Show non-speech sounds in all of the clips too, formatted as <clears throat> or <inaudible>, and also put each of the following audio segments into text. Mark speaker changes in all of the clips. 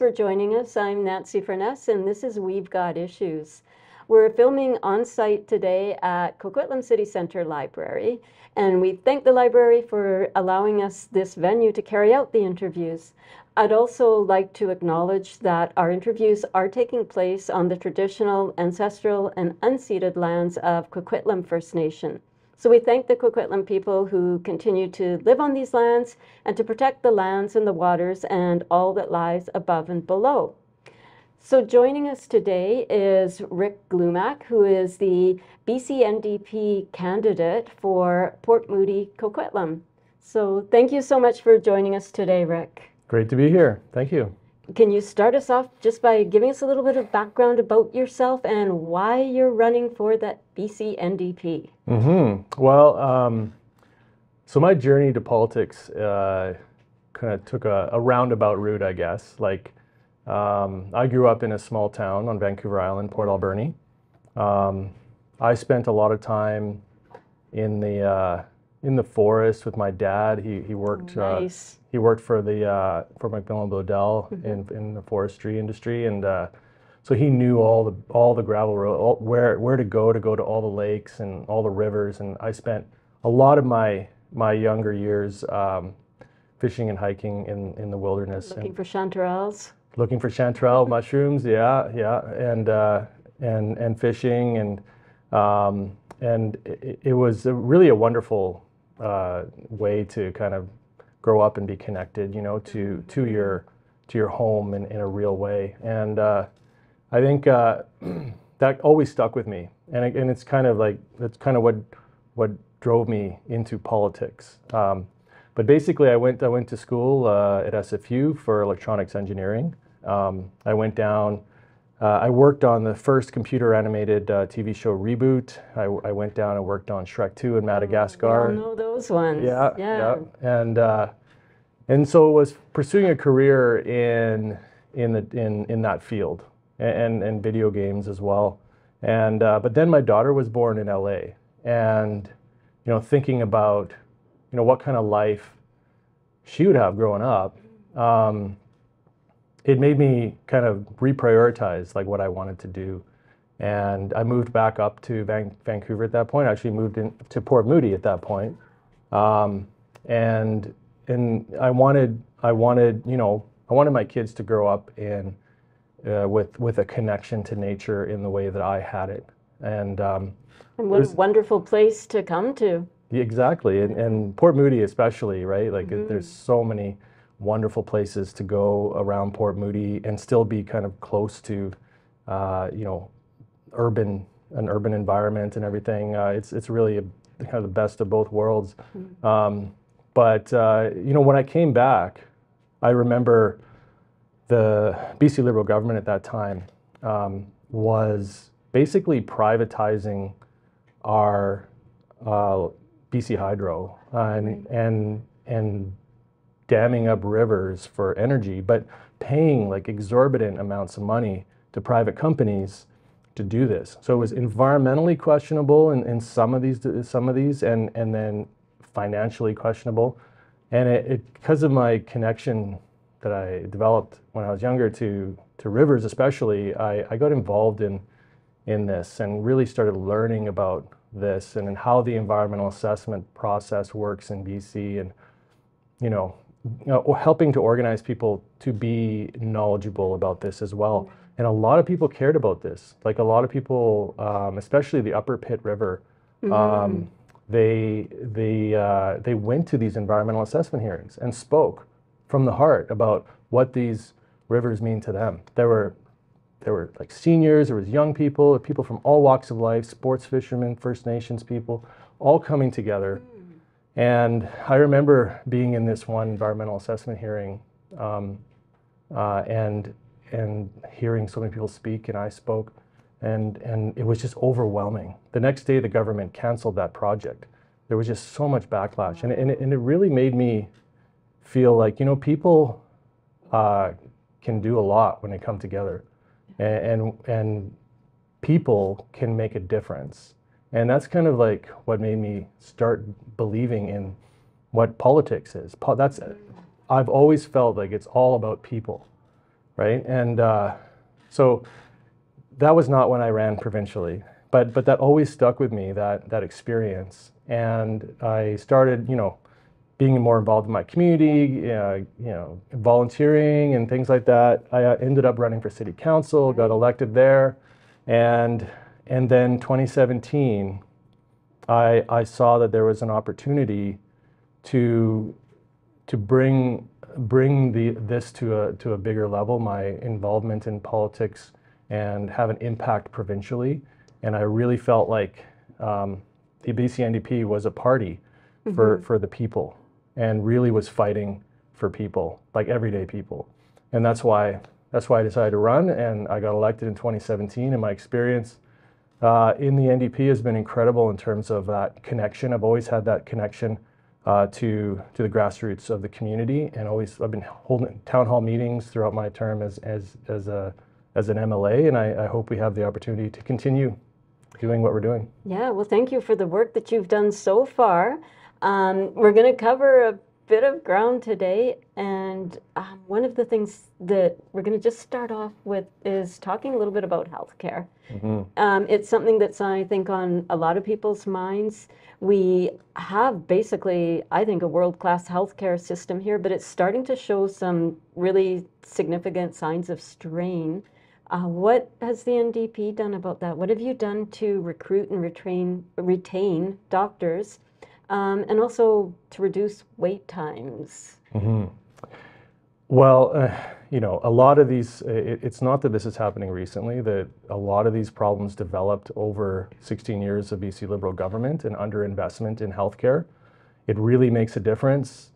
Speaker 1: for joining us. I'm Nancy Furness, and this is We've Got Issues. We're filming on site today at Coquitlam City Centre Library, and we thank the library for allowing us this venue to carry out the interviews. I'd also like to acknowledge that our interviews are taking place on the traditional, ancestral, and unceded lands of Coquitlam First Nation. So we thank the Coquitlam people who continue to live on these lands and to protect the lands and the waters and all that lies above and below. So joining us today is Rick Glumac, who is the BC NDP candidate for Port Moody Coquitlam. So thank you so much for joining us today, Rick.
Speaker 2: Great to be here. Thank you.
Speaker 1: Can you start us off just by giving us a little bit of background about yourself and why you're running for that BC NDP?
Speaker 2: Mm-hmm. Well, um, so my journey to politics uh, kind of took a, a roundabout route, I guess. Like, um, I grew up in a small town on Vancouver Island, Port Alberni. Um, I spent a lot of time in the uh, in the forest with my dad. He he worked
Speaker 1: Oh, nice.
Speaker 2: uh, he worked for the uh, for Macmillan Bloedel in in the forestry industry, and uh, so he knew all the all the gravel road, all, where where to go to go to all the lakes and all the rivers. And I spent a lot of my my younger years um, fishing and hiking in in the wilderness.
Speaker 1: Looking
Speaker 2: and,
Speaker 1: for chanterelles.
Speaker 2: looking for chanterelle mushrooms yeah yeah and uh, and and fishing and um, and it, it was a really a wonderful uh, way to kind of grow up and be connected you know to to your to your home in, in a real way and uh, I think uh, <clears throat> that always stuck with me and it, and it's kind of like that's kind of what what drove me into politics um, but basically, I went I went to school uh, at SFU for electronics engineering. Um, I went down. Uh, I worked on the first computer animated uh, TV show ReBoot. I, I went down and worked on Shrek 2 in
Speaker 1: all
Speaker 2: Madagascar.
Speaker 1: know those ones.
Speaker 2: Yeah,
Speaker 1: Yeah.
Speaker 2: yeah, and uh, and so it was pursuing a career in in the in in that field and and video games as well. And uh, but then my daughter was born in LA, and you know thinking about you know what kind of life she would have growing up. Um, it made me kind of reprioritize like what I wanted to do. And I moved back up to Van- Vancouver at that point. I actually moved in to Port Moody at that point. Um, and and I wanted I wanted you know I wanted my kids to grow up in uh, with with a connection to nature in the way that I had it. And um,
Speaker 1: And what a wonderful place to come to.
Speaker 2: exactly, and, and Port Moody especially, right? Like it- there's so many wonderful places to go around Port Moody and still be kind of close to, uh, you know, urban an urban environment and everything. Uh, it's it's really a, kind of the best of both worlds. Um, but uh, you know, when I came back, I remember the BC Liberal government at that time um, was basically privatizing our uh, BC Hydro and and and damming up rivers for energy, but paying like exorbitant amounts of money to private companies to do this. So it was environmentally questionable in, in some of these some of these, and and then financially questionable. And it, it because of my connection that I developed when I was younger to to rivers, especially, I, I got involved in in this and really started learning about this and, and how the environmental assessment process works in BC and you know, you know, helping to organize people to be knowledgeable about this as well. And a lot of people cared about this. Like a lot of people, um, especially the Upper Pitt River, um, they they uh, they went to these environmental assessment hearings and spoke from the heart about what these rivers mean to them. There were there were like seniors, there was young people, people from all walks of life, sports fishermen, First Nations people, all coming together. And I remember being in this one environmental assessment hearing, um, uh, and and hearing so many people speak, and I spoke, and and it was just overwhelming. The next day, the government canceled that project. There was just so much backlash, and and it, and it really made me feel like you know people uh, can do a lot when they come together, and, and and people can make a difference. And that's kind of like what made me start believing in what politics is. Po- That's I've always felt like it's all about people, right? And uh, so that was not when I ran provincially, but but that always stuck with me that that experience, and I started, you know, being more involved in my community, uh, you know, volunteering and things like that. I uh, ended up running for city council, got elected there, and and then 2017, I I saw that there was an opportunity to to bring bring the this to a to a bigger level, my involvement in politics and have an impact provincially. And I really felt like um, the BC NDP was a party for, for the people and really was fighting for people, like everyday people. And that's why that's why I decided to run and I got elected in 2017 and my experience uh, in the NDP has been incredible in terms of that connection. I've always had that connection uh, to to the grassroots of the community, and always I've been holding town hall meetings throughout my term as as as a as an MLA, and I, I hope we have the opportunity to continue doing what we're doing.
Speaker 1: Yeah, well, thank you for the work that you've done so far. Um, we're going to cover a bit of ground today, and um, one of the things that we're going to just start off with is talking a little bit about healthcare. Um, it's something that's, I think, on a lot of people's minds. We have basically, I think, a world class healthcare system here, but it's starting to show some really significant signs of strain. Uh, what has the NDP done about that? What have you done to recruit and retrain, retain doctors um, and also to reduce wait times?
Speaker 2: Well, uh, you know, a lot of these, it, it's not that this is happening recently, that a lot of these problems developed over 16 years of BC Liberal government and underinvestment in healthcare. It really makes a difference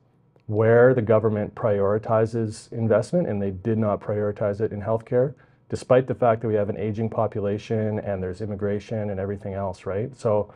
Speaker 2: where the government prioritizes investment, and they did not prioritize it in healthcare, despite the fact that we have an aging population and there's immigration and everything else, right? So,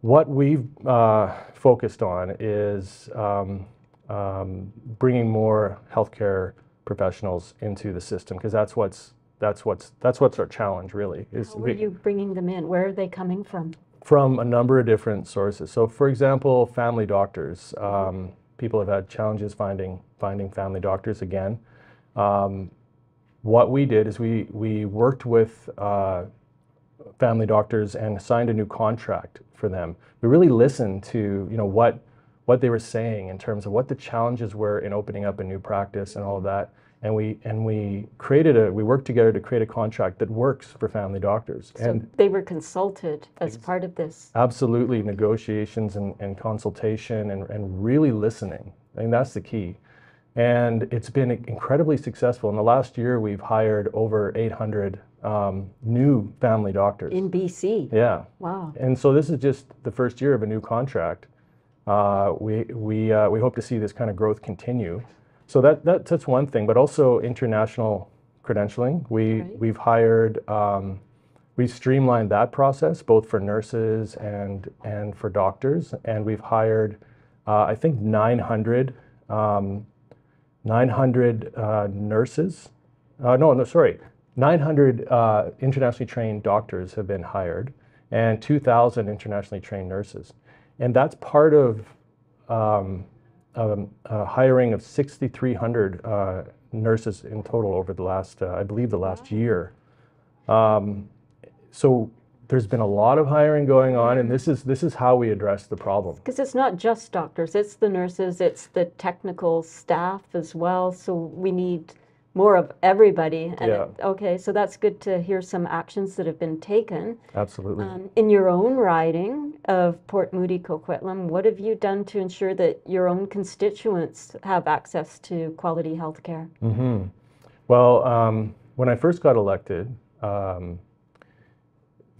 Speaker 2: what we've uh, focused on is um, um, bringing more healthcare professionals into the system because that's what's that's what's that's what's our challenge really is
Speaker 1: How are you bringing them in? Where are they coming from?
Speaker 2: from a number of different sources. So, for example, family doctors. Um, people have had challenges finding finding family doctors again. Um, what we did is we we worked with uh, family doctors and signed a new contract for them. We really listened to you know what what they were saying in terms of what the challenges were in opening up a new practice and all of that. And we and we created a we worked together to create a contract that works for family doctors.
Speaker 1: So
Speaker 2: and
Speaker 1: they were consulted as part of this.
Speaker 2: Absolutely, negotiations and, and consultation and, and really listening. I think that's the key. And it's been incredibly successful. In the last year, we've hired over 800 um, new family doctors.
Speaker 1: In BC.
Speaker 2: yeah.
Speaker 1: Wow.
Speaker 2: And so this is just the first year of a new contract. Uh, we we uh, we hope to see this kind of growth continue. So that, that that's one thing, but also international credentialing. We
Speaker 1: Right.
Speaker 2: we've hired um, we streamlined that process both for nurses and and for doctors, and we've hired uh, I think 900 um, 900 uh, nurses. Uh, no, no, sorry. 900 uh, internationally trained doctors have been hired and 2,000 internationally trained nurses. And that's part of um, um, hiring of 6,300 uh, nurses in total over the last, uh, I believe, the last year. Um, so there's been a lot of hiring going on, and this is this is how we address the problem.
Speaker 1: Because it's not just doctors, it's the nurses, it's the technical staff as well. So we need more of everybody. And
Speaker 2: Yeah.
Speaker 1: it- okay, so that's good to hear some actions that have been taken.
Speaker 2: Absolutely.
Speaker 1: Um, in your own riding of Port Moody Coquitlam, what have you done to ensure that your own constituents have access to quality health care?
Speaker 2: hmm Well, um, when I first got elected, um,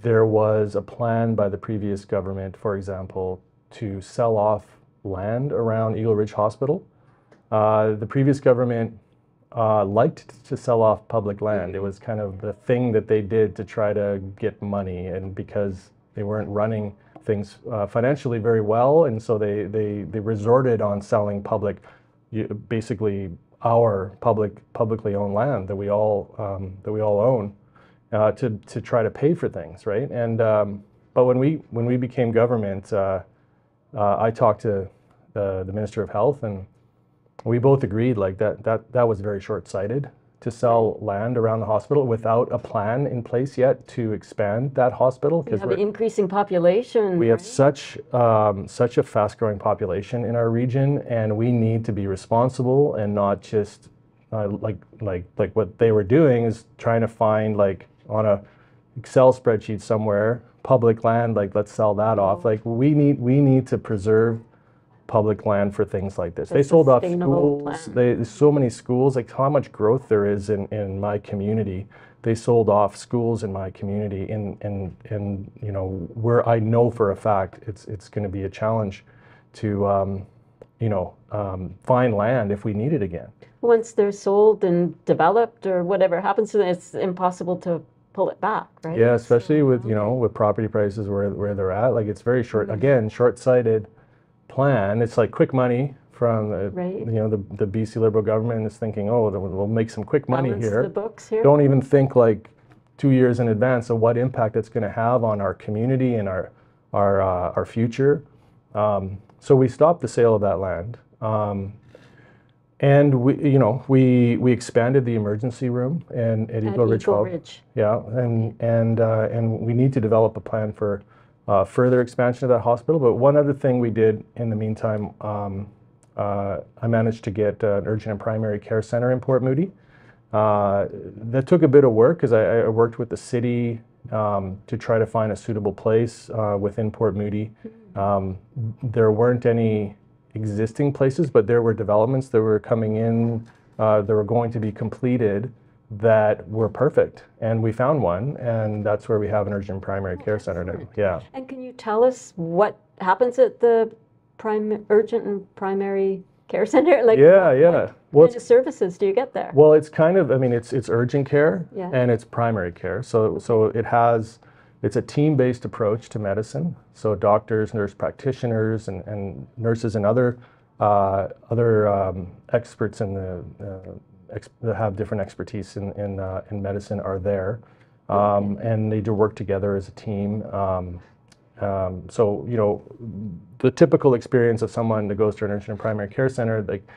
Speaker 2: there was a plan by the previous government, for example, to sell off land around Eagle Ridge Hospital. Uh, the previous government uh, liked to sell off public land. It was kind of the thing that they did to try to get money, and because they weren't running things uh, financially very well, and so they, they, they resorted on selling public, basically our public publicly owned land that we all um, that we all own uh, to to try to pay for things, right? And um, but when we when we became government, uh, uh, I talked to the, the Minister of Health, and we both agreed like that that that was very short sighted. to sell land around the hospital without a plan in place yet to expand that hospital because
Speaker 1: have an increasing population.
Speaker 2: we have such um, such a fast growing population in our region, and we need to be responsible and not just uh, like like like what they were doing is trying to find like on a Excel spreadsheet somewhere public land like let's sell that off. Like we need we need to preserve public land for things like this.
Speaker 1: A
Speaker 2: they sold off schools. They there's so many schools. Like how much growth there is in in my community. They sold off schools in my community, and and and you know where I know for a fact it's it's going to be a challenge to um, you know um, find land if we need it again.
Speaker 1: Once they're sold and developed or whatever happens to them, it's impossible to pull it back, right?
Speaker 2: Yeah, especially with you know with property prices where where they're at. Like it's very short. Again, short-sighted plan. It's like quick money from the,
Speaker 1: Right.
Speaker 2: you know the the BC Liberal government is thinking, oh, we'll we'll make some quick money here.
Speaker 1: the books here.
Speaker 2: Don't even think like two years in advance of what impact it's going to have on our community and our our uh, our future. Um, so we stopped the sale of that land. Um, and we, you know, we we expanded the emergency room and at
Speaker 1: at
Speaker 2: Eagle Ridge
Speaker 1: Eagle. Ridge.
Speaker 2: Yeah, and and uh, and we need to develop a plan for uh, further expansion of that hospital. But one other thing we did in the meantime, um, uh, I managed to get uh, an urgent and primary care center in Port Moody. Uh, that took a bit of work because I, I worked with the city um, to try to find a suitable place uh, within Port Moody. Um, there weren't any existing places, but there were developments that were coming in uh, that were going to be completed that were perfect. And we found one, and that's where we have an urgent primary care center now. Yeah.
Speaker 1: And can you tell us what happens at the prime, urgent and primary care center? <laughs> Like,
Speaker 2: Yeah, yeah. Well,
Speaker 1: what kind services do you get there?
Speaker 2: Well, it's kind of, I mean, it's it's urgent care
Speaker 1: Yeah.
Speaker 2: and it's primary care. So so it has, it's a team-based approach to medicine. So doctors, nurse practitioners, and, and nurses and other uh, other um, experts in the uh, ex- that have different expertise in in, uh, in medicine are there, um, and they do work together as a team. Um, um, so you know, the typical experience of someone that goes to an urgent primary care center, like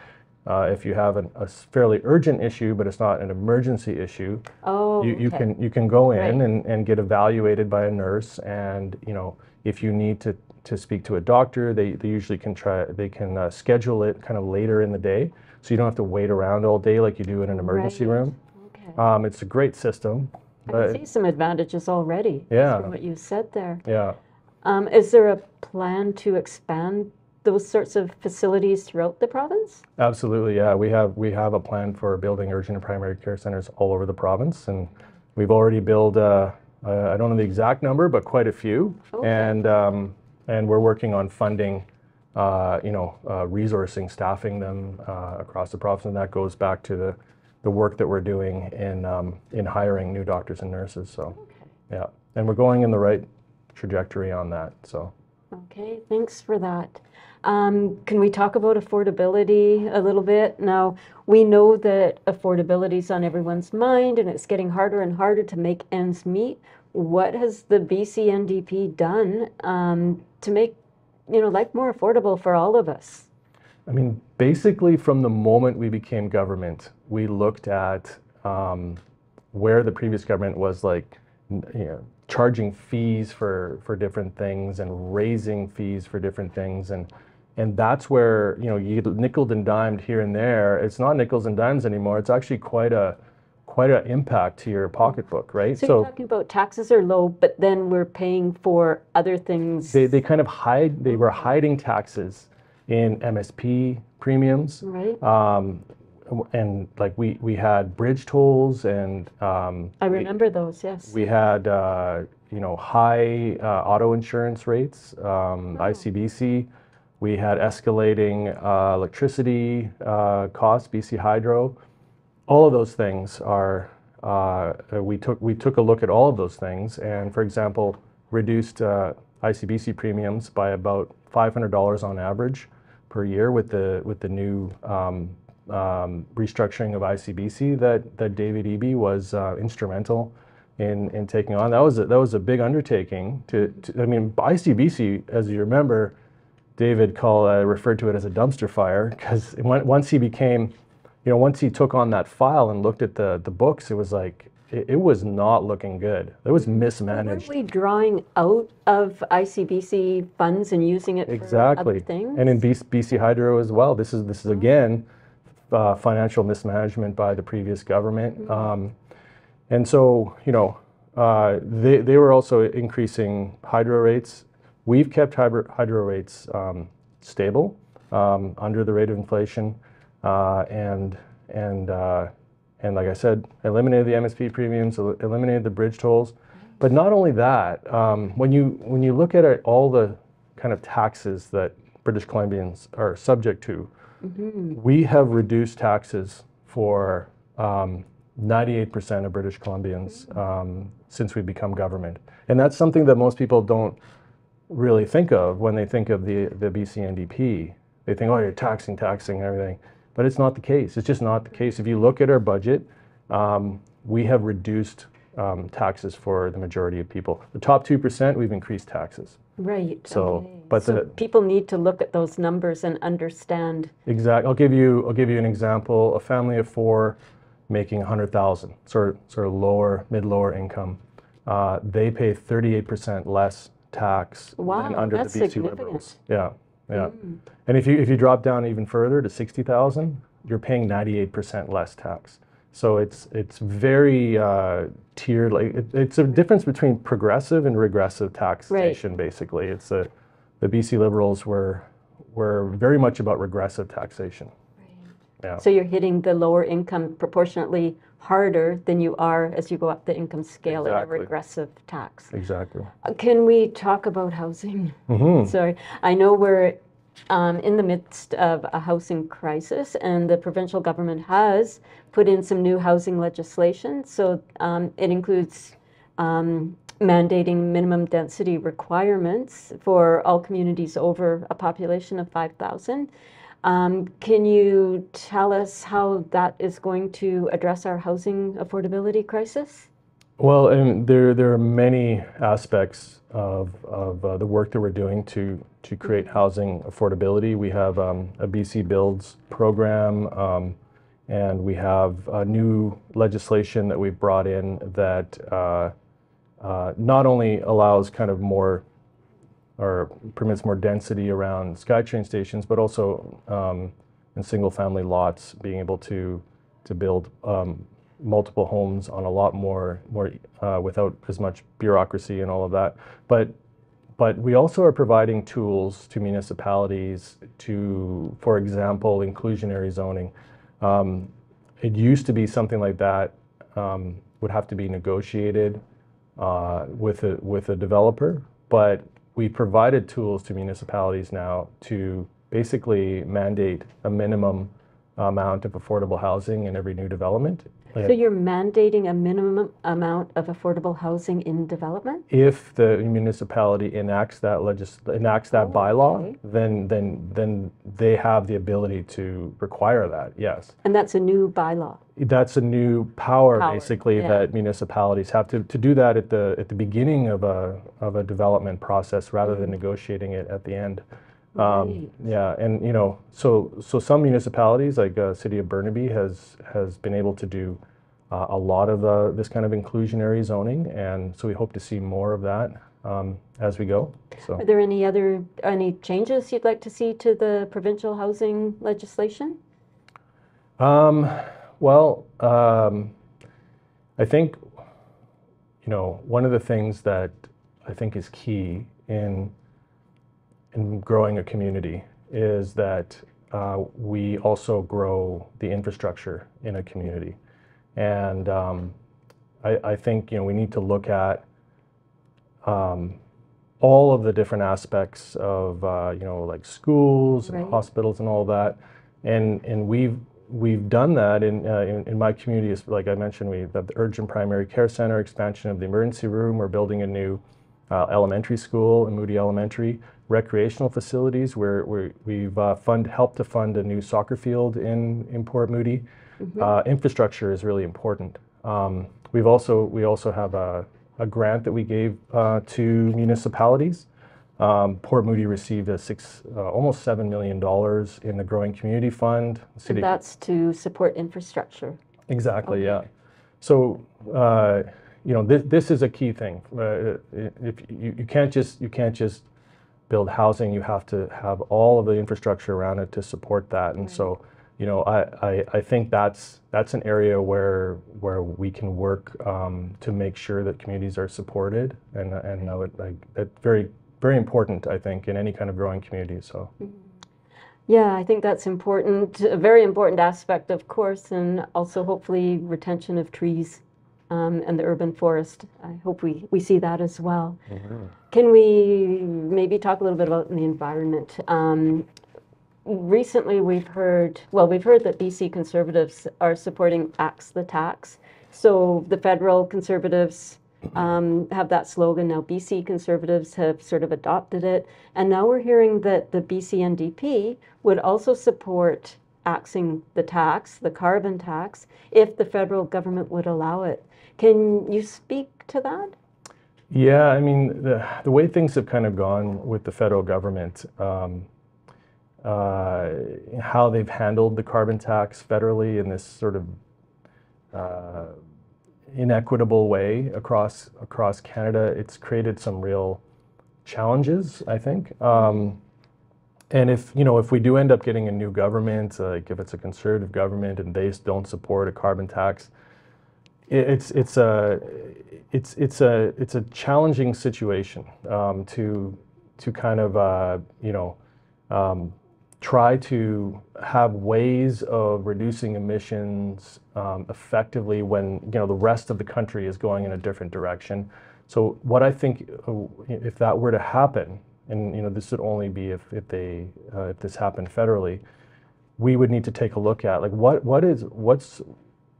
Speaker 2: uh, if you have an, a fairly urgent issue, but it's not an emergency issue,
Speaker 1: oh,
Speaker 2: you, you
Speaker 1: okay.
Speaker 2: can you can go in
Speaker 1: Right.
Speaker 2: and, and get evaluated by a nurse, and you know if you need to, to speak to a doctor, they, they usually can try they can uh, schedule it kind of later in the day, so you don't have to wait around all day like you do in an emergency
Speaker 1: Right.
Speaker 2: room.
Speaker 1: Okay.
Speaker 2: Um, it's a great system.
Speaker 1: I see some advantages already.
Speaker 2: Yeah.
Speaker 1: From what you said there.
Speaker 2: yeah.
Speaker 1: Um, is there a plan to expand those sorts of facilities throughout the province?
Speaker 2: Absolutely, yeah. We have we have a plan for building urgent and primary care centers all over the province, and we've already built. Uh, uh, I don't know the exact number, but quite a few,
Speaker 1: Okay.
Speaker 2: and um, and we're working on funding. Uh, you know, uh, resourcing, staffing them uh, across the province, and that goes back to the the work that we're doing in um, in hiring new doctors and nurses. So,
Speaker 1: Okay.
Speaker 2: yeah, and we're going in the right trajectory on that. So.
Speaker 1: Okay, thanks for that. Um, can we talk about affordability a little bit? Now, we know that affordability is on everyone's mind and it's getting harder and harder to make ends meet. What has the BCNDP done um, to make you know life more affordable for all of us?
Speaker 2: I mean, basically, from the moment we became government, we looked at um, where the previous government was like, you know, charging fees for for different things and raising fees for different things, and and that's where you know you get nickel and dimed here and there. It's not nickels and dimes anymore. It's actually quite a quite an impact to your pocketbook, right?
Speaker 1: So, you're talking about taxes are low, but then we're paying for other things.
Speaker 2: they, they kind of hide. They were hiding taxes in MSP premiums.
Speaker 1: right?
Speaker 2: um, and like we we had bridge tolls and um,
Speaker 1: I
Speaker 2: we-
Speaker 1: remember those. Yes.
Speaker 2: we had uh, you know high uh, auto insurance rates, um, ICBC. We had escalating uh, electricity uh, costs, BC Hydro. All of those things are. Uh, we took we took a look at all of those things, and for example, reduced uh, ICBC premiums by about five hundred dollars on average per year with the with the new um, um, restructuring of ICBC that that David Eby was uh, instrumental in in taking on. That was a, that was a big undertaking. To, to I mean, ICBC, as you remember, David call uh, referred to it as a dumpster fire because once he became you know, once he took on that file and looked at the the books, it was like it, it was not looking good. It was
Speaker 1: mismanaged.
Speaker 2: Mismanaged.
Speaker 1: we drawing out of ICBC funds and using it
Speaker 2: Exactly.
Speaker 1: things?
Speaker 2: And in BC, BC Hydro as well. This is this is again uh, financial mismanagement by the previous government. Um, and so, you know, uh, they, they were also increasing hydro rates. We've kept hydro, hydro rates um, stable um, under the rate of inflation, uh, and and uh, and like I said, eliminated the MSP premiums, el- eliminated the bridge tolls. But not only that, um, when you when you look at it, all the kind of taxes that British Columbians are subject to, we have reduced taxes for um, 98% of British Columbians um, since we've become government. And that's something that most people don't really think of when they think of the, the BC NDP. They think, oh, you're taxing, taxing, and everything. But it's not the case. It's just not the case. If you look at our budget, um, we have reduced um, taxes for the majority of people. The top 2%, we've increased taxes.
Speaker 1: Right.
Speaker 2: So,
Speaker 1: okay.
Speaker 2: but
Speaker 1: So
Speaker 2: the-
Speaker 1: people need to look at those numbers and understand.
Speaker 2: Exactly. I'll give you. I'll give you an example. A family of four, making a hundred thousand, sort of, sort of lower, mid lower income, uh, they pay thirty-eight percent less tax
Speaker 1: Wow,
Speaker 2: than under the BC. Liberals. Yeah, yeah. And if you if you drop down even further to sixty thousand, you're paying ninety-eight percent less tax. So it's it's very uh, tiered. Like it, it's a difference between progressive and regressive taxation. Basically, it's a the BC Liberals were were very much about regressive taxation. Yeah.
Speaker 1: So you're hitting the lower income proportionately harder than you are as you go up the income scale in a regressive tax.
Speaker 2: Exactly.
Speaker 1: Uh, Can we talk about housing?
Speaker 2: hmm <laughs>
Speaker 1: Sorry, I know we're um, in the midst of a housing crisis, and the provincial government has put in some new housing legislation. So um, it includes um, mandating minimum density requirements for all communities over a population of 5,000. Um, can you tell us how that is going to address our housing affordability crisis?
Speaker 2: Well, and there there are many aspects of, of uh, the work that we're doing to to create housing affordability. We have um, a BC Builds program, um, and we have uh, new legislation that we've brought in that uh, uh, not only allows kind of more or permits more density around SkyTrain stations, but also um, in single-family lots, being able to to build um, multiple homes on a lot more more uh, without as much bureaucracy and all of that. But but we also are providing tools to municipalities to, for example, inclusionary zoning. Um, it used to be something like that um, would have to be negotiated uh, with a with a developer, but we provided tools to municipalities now to basically mandate a minimum amount of affordable housing in every new development.
Speaker 1: So you're mandating a minimum amount of affordable housing in development?
Speaker 2: If the municipality enacts that legis, enacts that
Speaker 1: Oh,
Speaker 2: bylaw,
Speaker 1: okay.
Speaker 2: then then then they have the ability to require that. Yes.
Speaker 1: And that's a new bylaw.
Speaker 2: That's a new power,
Speaker 1: Power,
Speaker 2: basically
Speaker 1: yeah.
Speaker 2: that municipalities have to, to do that at the at the beginning of a of a development process rather than negotiating it at the end. Um,
Speaker 1: Mm.
Speaker 2: Yeah, and you know, so so some municipalities like uh, City of Burnaby has has been able to do uh, a lot of uh, this kind of inclusionary zoning, and so we hope to see more of that um, as we go. So.
Speaker 1: Are there any other, any changes you'd like to see to the provincial housing legislation?
Speaker 2: Um, well, um, I think, you know, one of the things that I think is key in in growing a community is that uh, we also grow the infrastructure in a community, and um, I, I think you know we need to look at um, all of the different aspects of uh, you know like schools and
Speaker 1: Right.
Speaker 2: hospitals and all that, and and we've we've done that in, uh, in in my community. is- Like I mentioned, we have the urgent primary care center expansion of the emergency room. We're building a new uh, elementary school in Moody Elementary. Recreational facilities where where we've uh, fund helped to fund a new soccer field in in Port Moody. Uh, infrastructure is really important. Um, we've also we also have a, a grant that we gave uh, to municipalities Um, Port Moody received a six, uh, almost seven million dollars in the Growing Community Fund. The
Speaker 1: And that's to support infrastructure.
Speaker 2: Exactly, yeah. So, uh, you know, this, this is a key thing. Uh, if you, you can't just you can't just build housing, you have to have all of the infrastructure around it to support that. And so, you know, I, I, I think that's that's an area where where we can work um, to make sure that communities are supported, and and know it like that's very very important. I think in any kind of growing community. So.
Speaker 1: Yeah, I think that's important, a very important aspect, of course, and also hopefully retention of trees um, and the urban forest. I hope we, we see that as well. Can we maybe talk a little bit about the environment? Um, recently, we've heard, well, we've heard that BC Conservatives are supporting Axe the Tax. So the federal Conservatives um, have that slogan. Now, BC Conservatives have sort of adopted it. And now we're hearing that the BC NDP would also support axing the tax, the carbon tax, if the federal government would allow it. Can you speak to that?
Speaker 2: Yeah, I mean, the, the way things have kind of gone with the federal government, um, uh, how they've handled the carbon tax federally in this sort of uh, inequitable way across across Canada, it's created some real challenges, I think. Um, and if you know, if we do end up getting a new government, uh, like if it's a conservative government and they don't support a carbon tax, it's it's a it's it's a it's a challenging situation um, to to kind of uh, you know um, try to have ways of reducing emissions um, effectively when you know the rest of the country is going in a different direction. So what I think uh, if that were to happen, and you know this would only be if if they uh, if this happened federally, we would need to take a look at like what what is what's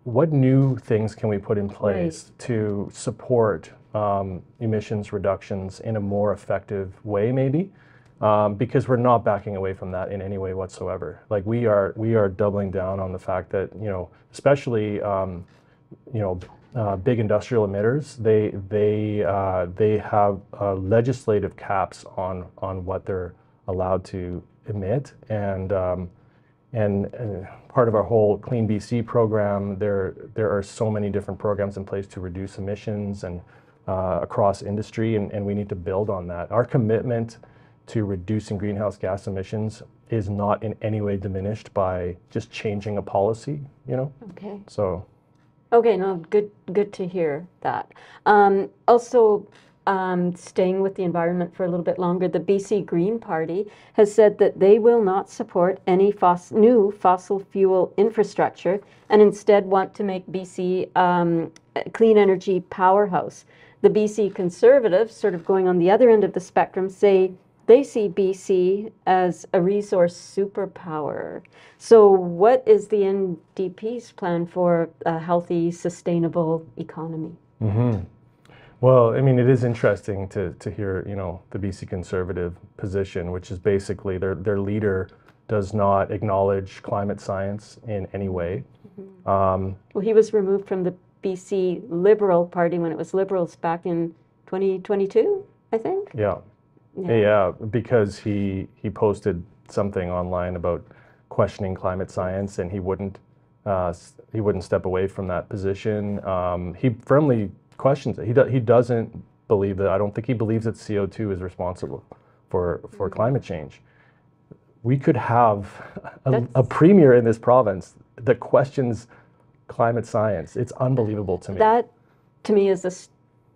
Speaker 2: what new things can we put in place to support um, emissions reductions in a more effective way maybe um, because we're not backing away from that in any way whatsoever like we are we are doubling down on the fact that you know especially um, you know uh, big industrial emitters they they uh, they have uh, legislative caps on on what they're allowed to emit and um, and uh, part of our whole Clean BC program, there there are so many different programs in place to reduce emissions and uh, across industry, and, and we need to build on that. Our commitment to reducing greenhouse gas emissions is not in any way diminished by just changing a policy, you know.
Speaker 1: Okay.
Speaker 2: So
Speaker 1: Okay, no, good, good to hear that. Um, also, um, staying with the environment for a little bit longer, the BC Green Party has said that they will not support any fos- new fossil fuel infrastructure and instead want to make BC um, a clean energy powerhouse. The BC Conservatives, sort of going on the other end of the spectrum, say they see BC as a resource superpower. So, what is the NDP's plan for a healthy, sustainable economy?
Speaker 2: Well, I mean, it is interesting to, to hear, you know, the BC Conservative position, which is basically their, their leader does not acknowledge climate science in any way. Um,
Speaker 1: Well, he was removed from the BC Liberal Party when it was Liberals back in 2022, I think.
Speaker 2: yeah.
Speaker 1: Yeah.
Speaker 2: Yeah, because he he posted something online about questioning climate science, and he wouldn't uh, he wouldn't step away from that position. Um, he firmly questions it. He do, he doesn't believe that. I don't think he believes that CO two is responsible for for climate change. We could have a, a premier in this province that questions climate science. It's unbelievable to me.
Speaker 1: That, to me, is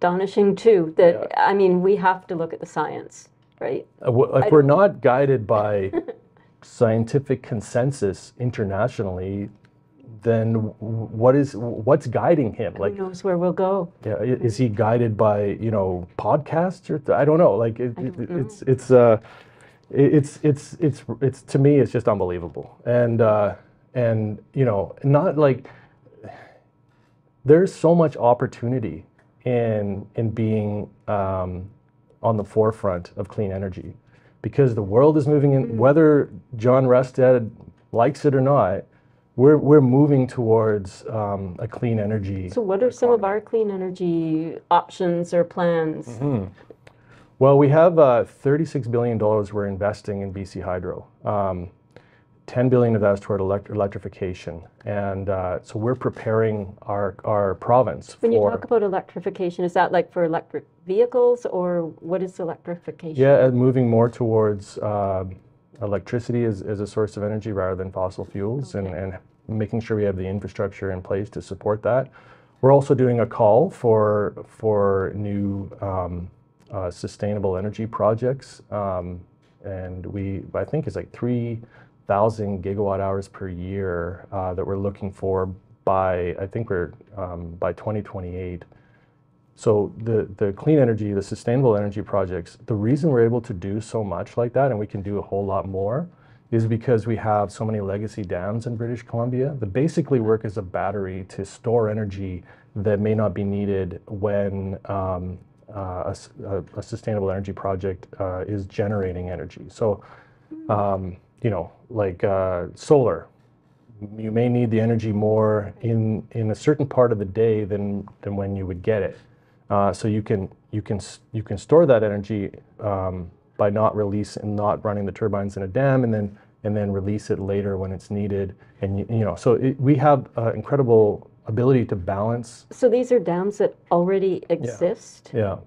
Speaker 1: astonishing too. That, I mean, we have to look at the science, right?
Speaker 2: Uh, If we're not guided by <laughs> scientific consensus internationally, then what is what's guiding him? Like,
Speaker 1: Who knows where we'll go?
Speaker 2: yeah, is he guided by you know podcasts or I don't know. Like, it,
Speaker 1: don't
Speaker 2: it-
Speaker 1: know.
Speaker 2: it's it's uh, it's it's it's it's to me, it's just unbelievable. And uh, and you know, not like there's so much opportunity in in being um, on the forefront of clean energy because the world is moving in whether John Rustad likes it or not we're, we're moving towards um, a clean energy
Speaker 1: So, what are some of our clean energy options or plans?
Speaker 2: Well, we have uh, $36 billion we're investing in BC Hydro. Um, 10 billion of that is toward elect- electrification. And uh, so we're preparing our, our province
Speaker 1: When you
Speaker 2: for.
Speaker 1: talk about electrification, is that like for electric vehicles or what is electrification?
Speaker 2: Yeah, and moving more towards uh, electricity as, as a source of energy rather than fossil fuels and,
Speaker 1: Okay.
Speaker 2: and making sure we have the infrastructure in place to support that. We're also doing a call for, for new um, uh, sustainable energy projects. Um, and we, I think it's like 3,000 gigawatt hours per year uh, that we're looking for by, I think we're um, by 2028. So the, the clean energy, the sustainable energy projects, the reason we're able to do so much like that and we can do a whole lot more is because we have so many legacy dams in British Columbia that basically work as a battery to store energy that may not be needed when um, uh, a- a sustainable energy project uh, is generating energy. So, um, you know, like uh, solar, you may need the energy more in in a certain part of the day than than when you would get it. Uh, so you can you can you can store that energy um, by not release and not running the turbines in a dam, and then and then release it later when it's needed. And you, you know, so it, we have uh, incredible ability to balance.
Speaker 1: So these are dams that already exist?
Speaker 2: Yeah,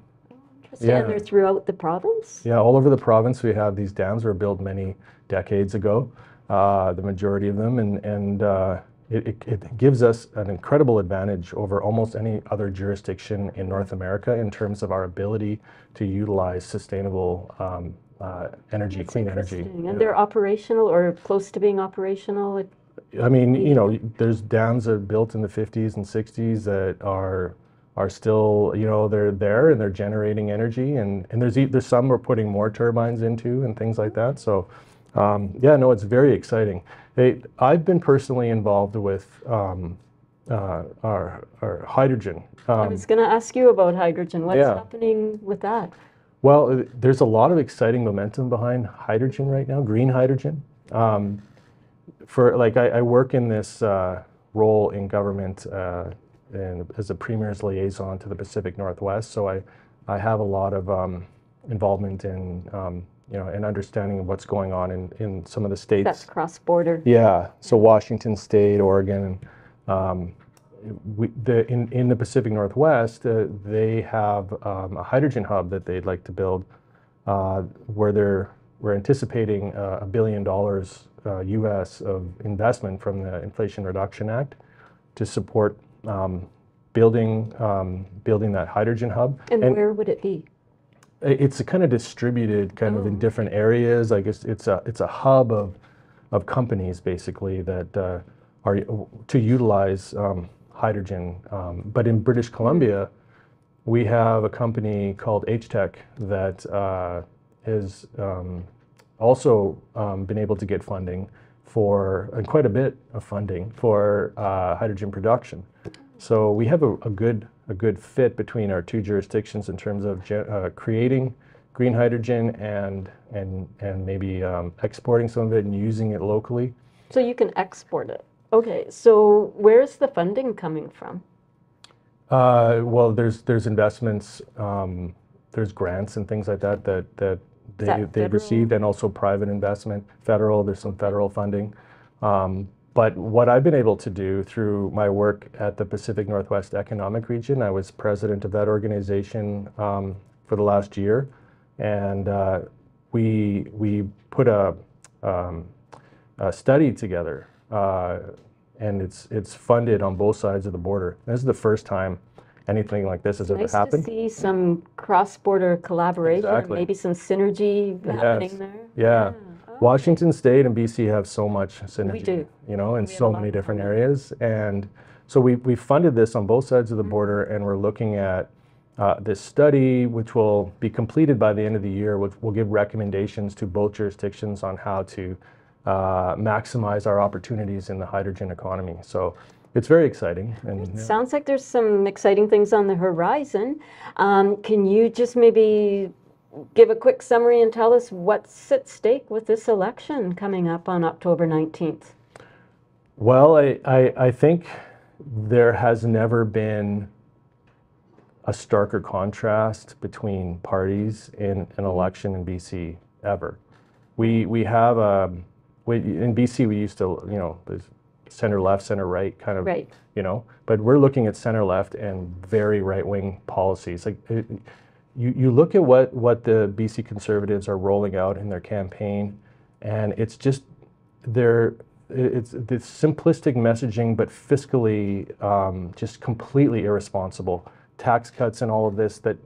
Speaker 1: Interesting.
Speaker 2: Yeah.
Speaker 1: And they're throughout the province?
Speaker 2: yeah. All over the province, we have these dams were built many decades ago. Uh, the majority of them, and and uh, it, it, it gives us an incredible advantage over almost any other jurisdiction in North America in terms of our ability to utilize sustainable um, uh, energy, clean energy.
Speaker 1: And they're operational or close to being operational?
Speaker 2: I mean, you know, there's dams that are built in the 50s and 60s that are are still, you know, they're there and they're generating energy, and and there's there's some we're putting more turbines into and things like that. So, um, yeah, no, it's very exciting. They, I've been personally involved with um, uh, our our hydrogen.
Speaker 1: I
Speaker 2: Um,
Speaker 1: was going to ask you about hydrogen. What's
Speaker 2: yeah.
Speaker 1: happening with that?
Speaker 2: well, uh, there's a lot of exciting momentum behind hydrogen right now, green hydrogen. Um, for like, I, I work in this uh, role in government uh, and as a premier's liaison to the Pacific Northwest. So I, I have a lot of um, involvement in, um, you know, and understanding of what's going on in, in some of the states.
Speaker 1: That's cross-border.
Speaker 2: Yeah, so Washington State, Oregon, um, we, the, in, in the Pacific Northwest, uh, they have um, a hydrogen hub that they'd like to build uh, where they're, we're anticipating uh, a billion dollars uh, US of investment from the Inflation Reduction Act to support um, building, um, building that hydrogen hub.
Speaker 1: And,
Speaker 2: And-
Speaker 1: where would it be?
Speaker 2: It's a kind of distributed, kind of
Speaker 1: Oh,
Speaker 2: in different areas. Like it's, it's a it's a hub of of companies basically that uh, are to utilize um, hydrogen. Um, but in British Columbia, we have a company called HTEC that uh, has um, also um, been able to get funding for and quite a bit of funding for uh, hydrogen production. So we have a, a good a good fit between our two jurisdictions in terms of uh, creating green hydrogen and and and maybe um, exporting some of it and using it locally.
Speaker 1: So you can export it. Okay, so where's the funding coming from?
Speaker 2: Uh, well, there's there's investments, um, there's grants and things like that that that they they've received, and also private investment, federal. There's some federal funding. Um, but what I've been able to do through my work at the Pacific Northwest Economic Region, I was president of that organization um, for the last year, and uh, we we put a, um, a study together, uh, and it's it's funded on both sides of the border. This is the first time anything like this has ever
Speaker 1: Nice to
Speaker 2: happened.
Speaker 1: see some cross-border collaboration,
Speaker 2: Exactly.
Speaker 1: maybe some synergy happening there.
Speaker 2: Yeah.
Speaker 1: Oh,
Speaker 2: Washington State and BC have so much synergy, we
Speaker 1: do.
Speaker 2: you know, in
Speaker 1: We
Speaker 2: so many different areas. And so we, we funded this on both sides of the border,
Speaker 1: Mm-hmm.
Speaker 2: and we're looking at uh, this study, which will be completed by the end of the year, which will give recommendations to both jurisdictions on how to uh, maximize our opportunities in the hydrogen economy. So it's very exciting. And yeah.
Speaker 1: Sounds like there's some exciting things on the horizon. Um, can you just maybe give a quick summary and tell us what's at stake with this election coming up on October 19th?
Speaker 2: Well, I, I, I think there has never been a starker contrast between parties in an election in BC ever. We, we have, um, we, in BC, we used to, you know, there's center left, center right kind of,
Speaker 1: Right.
Speaker 2: you know, but we're looking at center left and very right wing policies. Like, it, you, you look at what, what the BC Conservatives are rolling out in their campaign, and it's just, they're, it's this simplistic messaging, but fiscally um, just completely irresponsible. Tax cuts and all of this that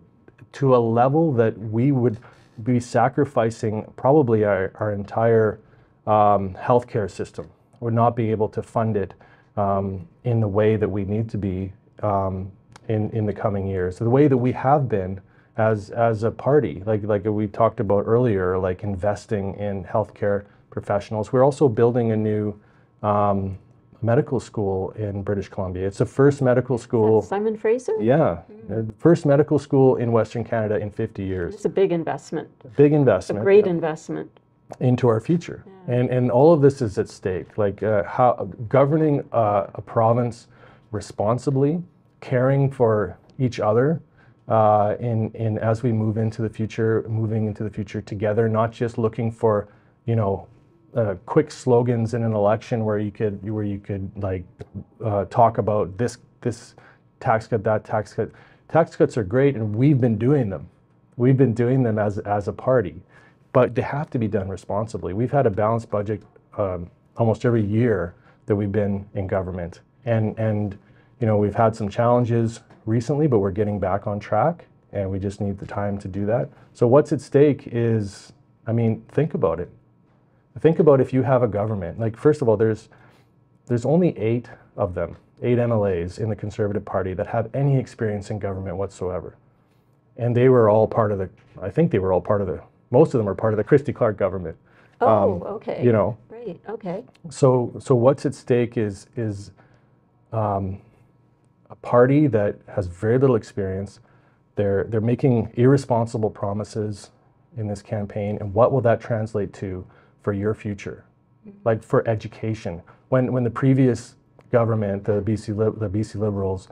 Speaker 2: to a level that we would be sacrificing probably our, our entire um, healthcare system. Would not be able to fund it um, in the way that we need to be um, in, in the coming years. So The way that we have been as, as a party, like, like we talked about earlier, like investing in healthcare professionals. We're also building a new um, medical school in British Columbia. It's the first medical school.
Speaker 1: Simon Fraser?
Speaker 2: Yeah, uh, first medical school in Western Canada in 50 years.
Speaker 1: It's a big investment,
Speaker 2: Big investment.
Speaker 1: a
Speaker 2: investment
Speaker 1: great investment.
Speaker 2: Into our future. And, and all of this is at stake. Like uh, how governing uh, a province responsibly, caring for each other, uh, in, in as we move into the future, moving into the future together, not just looking for, you know, uh, quick slogans in an election where you could where you could like uh, talk about this this tax cut that tax cut. Tax cuts are great, and we've been doing them. We've been doing them as as a party, but they have to be done responsibly. We've had a balanced budget um, almost every year that we've been in government, and and you know we've had some challenges recently, but we're getting back on track, and we just need the time to do that. So what's at stake is, I mean, think about it. Think about if you have a government. Like first of all, there's there's only eight of them, eight MLAs in the Conservative Party that have any experience in government whatsoever, and they were all part of the. I think they were all part of the. Most of them are part of the Christy Clark government.
Speaker 1: Oh, okay.
Speaker 2: You know,
Speaker 1: Great, okay.
Speaker 2: so so what's at stake is is um, a party that has very little experience. They're they're making irresponsible promises in this campaign, and what will that translate to for your future, like for education? When when the previous government, the BC Lib- the BC Liberals,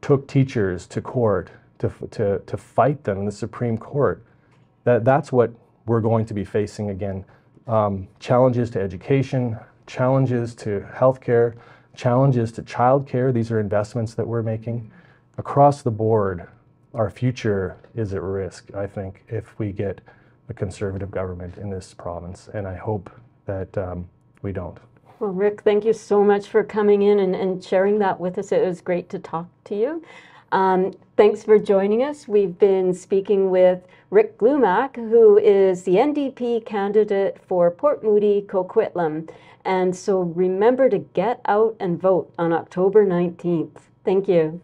Speaker 2: took teachers to court to to to fight them in the Supreme Court, that that's what we're going to be facing again. Um, challenges to education, challenges to healthcare, challenges to childcare. These are investments that we're making across the board. Our future is at risk, I think, if we get a conservative government in this province, and I hope that um, we don't.
Speaker 1: Well, Rick, thank you so much for coming in and, and sharing that with us. It was great to talk to you. Um, thanks for joining us. We've been speaking with Rick Glumac, who is the NDP candidate for Port Moody Coquitlam. And so remember to get out and vote on October 19th. Thank you.